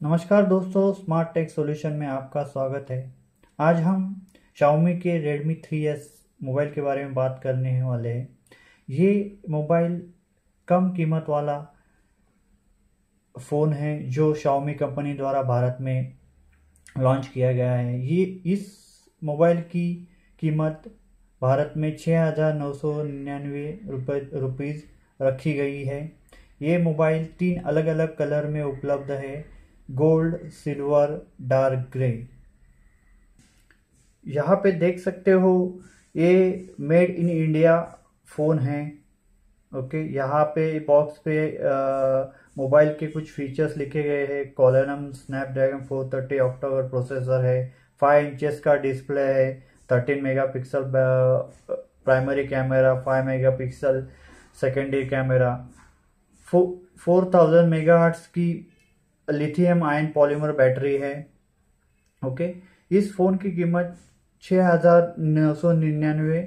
नमस्कार दोस्तों smart take solution में आपका स्वागत है। आज हम Xiaomi के Redmi 3S मोबाइल के बारे में बात करने वाले हैं। ये मोबाइल कम कीमत वाला फ़ोन है, जो Xiaomi कंपनी द्वारा भारत में लॉन्च किया गया है। ये, इस मोबाइल की कीमत भारत में छः हज़ार नौ सौ निन्यानवे रुपये रुपीज़ रखी गई है। ये मोबाइल तीन अलग अलग कलर में उपलब्ध है। गोल्ड, सिल्वर, डार्क ग्रे यहाँ पे देख सकते हो, ये मेड इन इंडिया फ़ोन है, ओके? यहाँ पे बॉक्स पे मोबाइल के कुछ फीचर्स लिखे गए हैं। कॉलनम, स्नैपड्रैगन 430 ऑक्टोबर प्रोसेसर है, फाइव इंचेस का डिस्प्ले है, thirteen megapixel primary camera, five megapixel, secondary camera. Four thousand mega की लिथियम आयन पॉलीमर बैटरी है ओके? इस फ़ोन की कीमत छः हज़ार नौ सौ निन्यानवे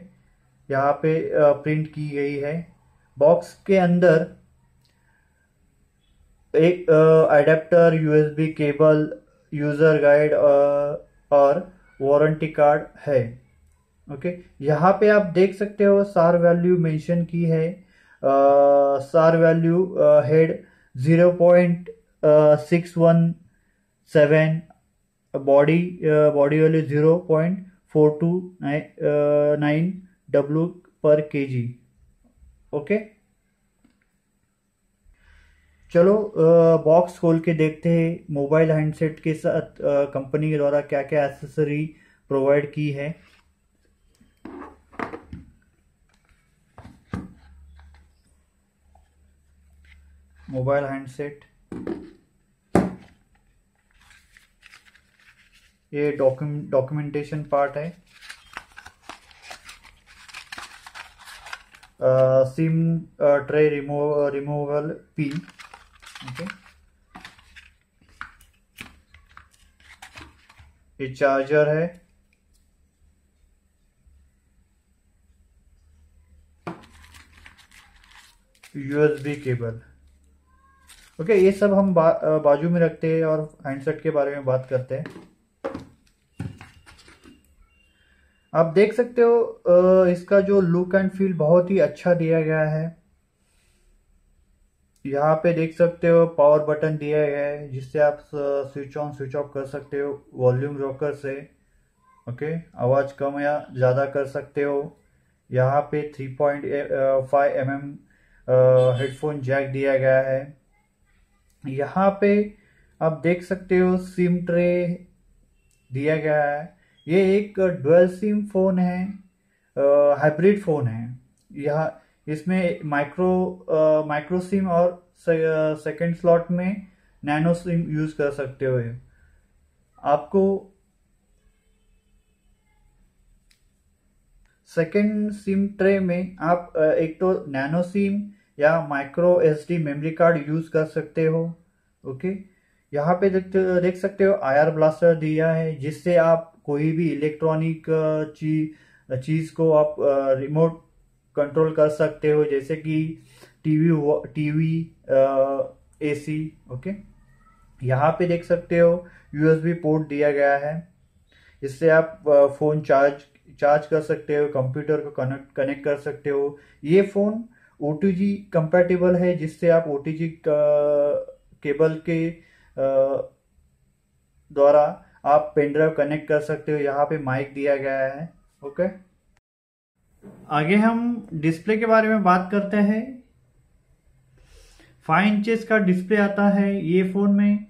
यहाँ पे प्रिंट की गई है। बॉक्स के अंदर एक adapter USB cable user guide और वारंटी कार्ड है ओके? यहाँ पे आप देख सकते हो सार वैल्यू मेंशन की है। आ, SAR value head zero point six one seven body body value zero point four two nine W per K G okay चलो बॉक्स खोल के देखते हैं मोबाइल हैंडसेट के साथ कंपनी के द्वारा क्या क्या एसेसरी प्रोवाइड की है। मोबाइल हैंडसेट ये डॉक्यूमेंटेशन पार्ट है। SIM tray remove removal pin okay ये चार्जर है। यूएसबी केबल ओके ये सब हम बा, बाजू में रखते हैं और हैंडसेट के बारे में बात करते हैं। आप देख सकते हो इसका जो लुक एंड फील बहुत ही अच्छा दिया गया है। यहाँ पे देख सकते हो पावर बटन दिया गया है जिससे आप स्विच ऑन स्विच ऑफ़ कर सकते हो वॉल्यूम रॉकर से। ओके आवाज़ कम या ज़्यादा कर सकते हो। यहाँ पे 3.5 point M M headphone jack दिया गया है। यहाँ पे आप देख सकते हो सिम ट्रे दिया गया है। ये एक डुअल सिम फ़ोन है हाइब्रिड फ़ोन है। यह, इसमें माइक्रो माइक्रो सिम और सेकेंड स्लॉट में नैनो सिम यूज़ कर सकते हो। आपको सेकेंड सिम ट्रे में आप एक तो नैनो सिम या micro S memory card use कर सकते हो ओके यहाँ पे देख देख सकते हो आयर ब्लास्टर दिया है, जिससे आप कोई भी इलेक्ट्रॉनिक चीज़ चीज़ को आप रिमोट कंट्रोल कर सकते हो, जैसे कि टीवी टीवी एसी ओके यहाँ पे देख सकते हो यूएसबी पोर्ट दिया गया है, इससे आप फ़ोन चार्ज चार्ज कर सकते हो कंप्यूटर को कनेक्ट कनेक्ट कर सकते हो। ये phone O T G compatible है, जिससे आप ओ टी केबल के द्वारा आप पेन ड्राइव कनेक्ट कर सकते हो। यहाँ पे माइक दिया गया है, ओके? आगे हम डिस्प्ले के बारे में बात करते हैं। फाइव इंचेस का डिस्प्ले आता है ये फ़ोन में।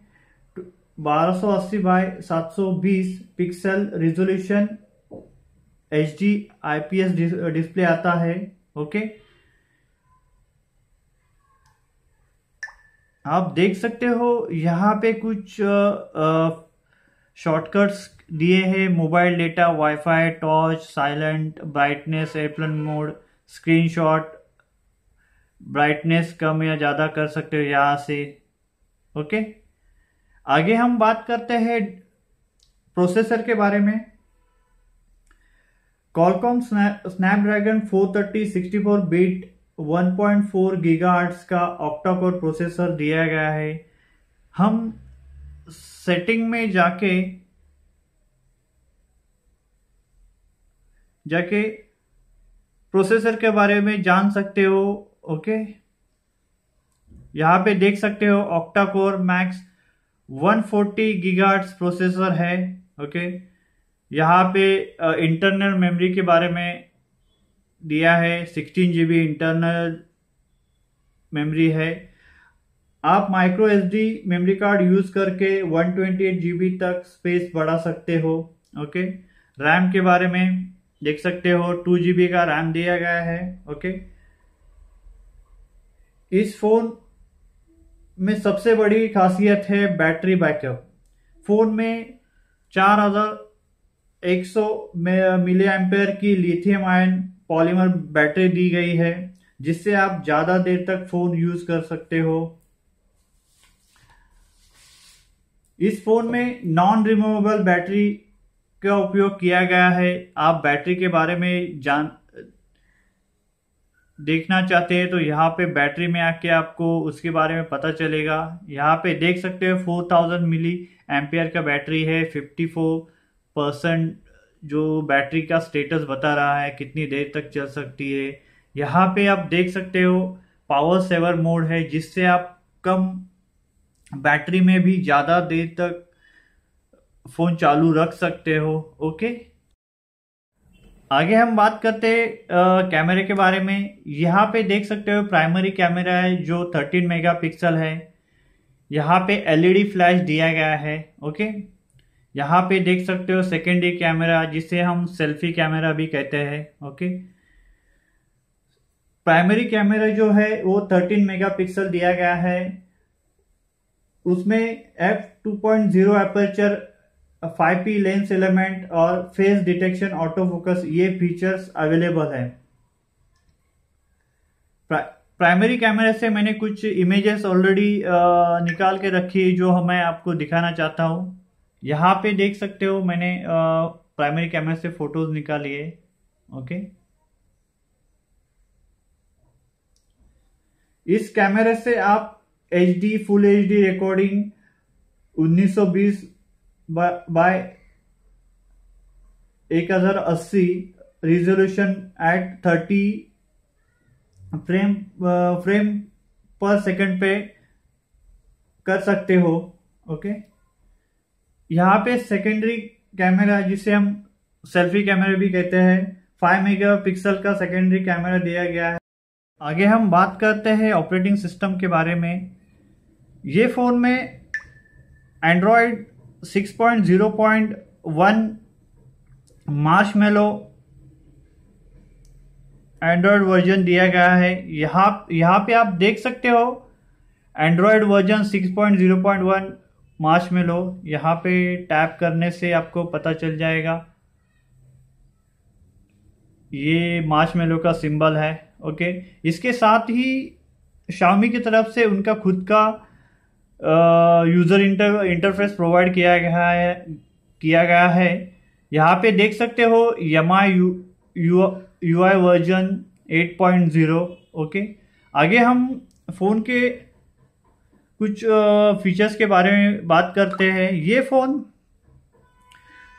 1280 by 720 pixel resolution H D IPS display आता है, ओके? आप देख सकते हो, यहाँ पे कुछ शॉर्टकट्स दिए हैं। Mobile data wifi torch silent brightness airplane mode screenshot brightness कम या ज़्यादा कर सकते हो यहाँ से। ओके? आगे हम बात करते हैं प्रोसेसर के बारे में। कॉलकॉम स्नैपड्रैगन 430 64 बिट 1.4 गीगाहर्ट्ज का ऑक्टा कोर प्रोसेसर दिया गया है। हम सेटिंग में जाके जाके प्रोसेसर के बारे में जान सकते हो, ओके? यहाँ पे देख सकते हो octa core max 140 gigahertz processor है, ओके? यहाँ पे इंटरनल मेमोरी के बारे में दिया है 16 जीबी इंटरनल मेमोरी है। आप micro S D memory card use करके 128 जीबी तक स्पेस बढ़ा सकते हो ओके रैम के बारे में देख सकते हो टू जीबी का रैम दिया गया है ओके इस फ़ोन में सबसे बड़ी खासियत है बैटरी बैकअप फ़ोन में चार हज़ार एक सौ मिली एम्पेयर की लिथियम आयन पॉलीमर बैटरी दी गई है, जिससे आप ज़्यादा देर तक फ़ोन यूज़ कर सकते हो। इस फ़ोन में नॉन रिमूवेबल बैटरी का उपयोग किया गया है। आप बैटरी के बारे में जान, देखना चाहते हैं तो यहाँ पे बैटरी में आके आपको उसके बारे में पता चलेगा। यहाँ पे देख सकते हो फोर थाउज़ेंड मिली एम्पियर का बैटरी है फिफ्टी फोर परसेंट जो बैटरी का स्टेटस बता रहा है, कितनी देर तक चल सकती है। यहाँ पे आप देख सकते हो पावर सेवर मोड है, जिससे आप कम बैटरी में भी ज़्यादा देर तक फ़ोन चालू रख सकते हो ओके आगे हम बात करते हैं कैमरे के बारे में। यहाँ पे देख सकते हो प्राइमरी कैमरा है, जो 13 मेगापिक्सल है। यहाँ पे एलईडी फ्लैश दिया गया है ओके यहाँ पे देख सकते हो सेकेंडरी कैमरा जिसे हम सेल्फी कैमरा भी कहते हैं ओके प्राइमरी कैमरा जो है, वो 13 मेगापिक्सल दिया गया है। उसमें f 2.0 aperture 5p lens element और फेस डिटेक्शन ऑटो फोकस ये फीचर्स अवेलेबल है। प्राइमरी कैमरे से मैंने कुछ इमेजेस ऑलरेडी निकाल के रखी, जो मैं आपको दिखाना चाहता हूँ। यहाँ पे देख सकते हो मैंने प्राइमरी कैमरे से फ़ोटोज़ निकाली है ओके इस कैमरे से आप H D full H D recording 1920 by एक हज़ार अस्सी resolution at thirty frame frame per second पे कर सकते हो ओके यहाँ पे सेकेंडरी कैमरा जिसे हम सेल्फी कैमरा भी कहते हैं 5 मेगापिक्सल का सेकेंडरी कैमरा दिया गया है। आगे हम बात करते हैं ऑपरेटिंग सिस्टम के बारे में। ये फ़ोन में एंड्रॉयड 6.0.1 मार्च मेलो एंड्रॉयड वर्जन दिया गया है। यहाँ यहाँ पे आप देख सकते हो एंड्रॉयड वर्जन 6.0.1 मार्च में लो। यहाँ पे टैप करने से आपको पता चल जाएगा। ये मार्च मेलो का सिंबल है, ओके? इसके साथ ही शामी की तरफ़ से उनका खुद का यूज़र इंटर इंटरफेस प्रोवाइड किया गया है, किया गया है। यहाँ पे देख सकते हो यमा U U I version 8.0 okay? आगे हम फ़ोन के कुछ फीचर्स के बारे में बात करते हैं। ये phone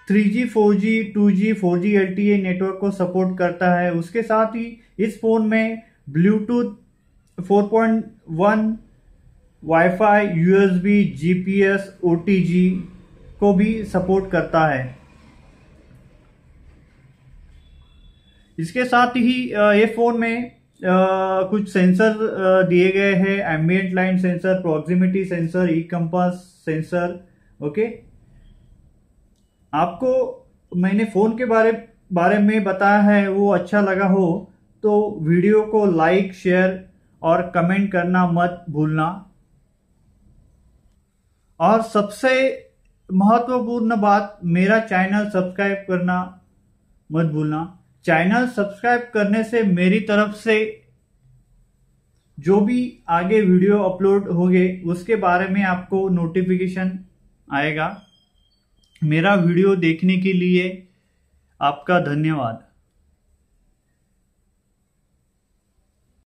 3G, 4G, 2G, 4G LTE network को सपोर्ट करता है। उसके साथ ही इस फ़ोन में Bluetooth 4.1 wifi USB GPS OTG को भी सपोर्ट करता है। इसके साथ ही ये फ़ोन में कुछ सेंसर दिए गए हैं ambient line sensor proximity sensor E compass sensor okay आपको मैंने फ़ोन के बारे बारे में बताया है, वो अच्छा लगा हो तो वीडियो को लाइक शेयर और कमेंट करना मत भूलना। और सबसे महत्वपूर्ण बात, मेरा चैनल सब्सक्राइब करना मत भूलना। चैनल सब्सक्राइब करने से मेरी तरफ़ से जो भी आगे वीडियो अपलोड होंगे, उसके बारे में आपको नोटिफिकेशन आएगा। मेरा वीडियो देखने के लिए आपका धन्यवाद।